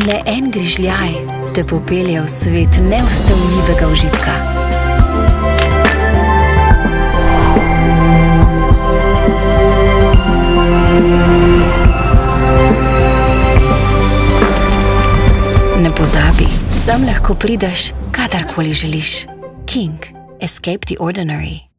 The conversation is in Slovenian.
Le en grižljaj te popelje v svet neustavljivega užitka. Ne pozabi, sem lahko prideš, kadarkoli želiš. King, escape the ordinary.